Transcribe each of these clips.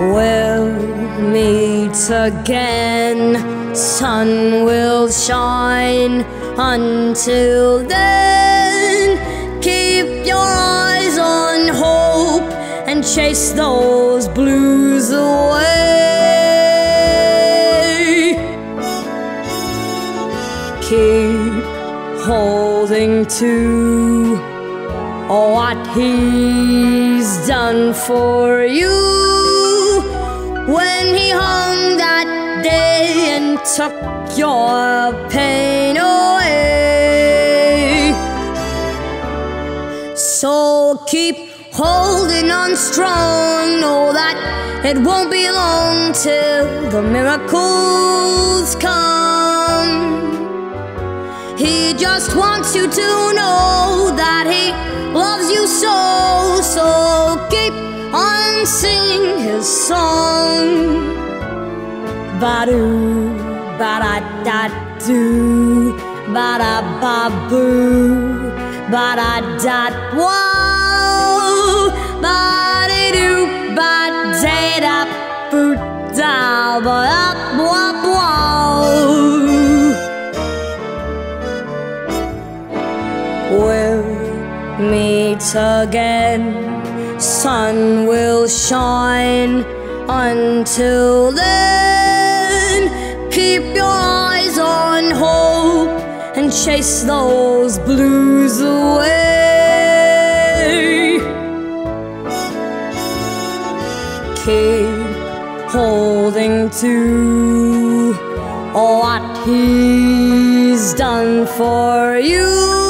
We'll meet again, sun will shine. Until then, keep your eyes on hope and chase those blues away. Keep holding to what he's done for you when he hung that day and took your pain away. So keep holding on strong, know that it won't be long till the miracles come. He just wants you to know that he loves you so, so on his song. Ba-doo, ba-da-da-doo, ba-da-ba-boo, ba-da-da-wow, ba-de-doo, ba-de-da-boo, da-ba-da-wow. We'll meet again sun will shine. Until then, keep your eyes on hope and chase those blues away. Keep holding to what he's done for you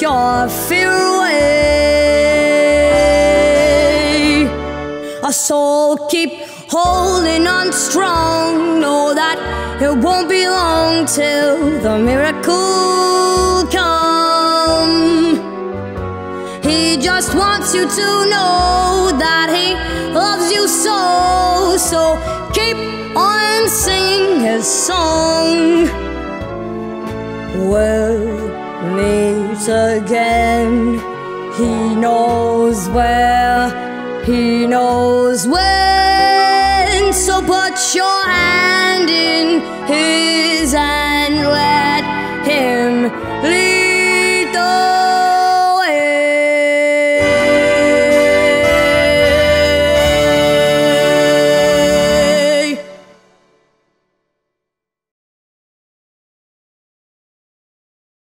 your fear away. So keep holding on strong. Know that it won't be long till the miracle come. He just wants you to know that he loves you so. So keep on singing his song. We'll meet again. He knows where, he knows where.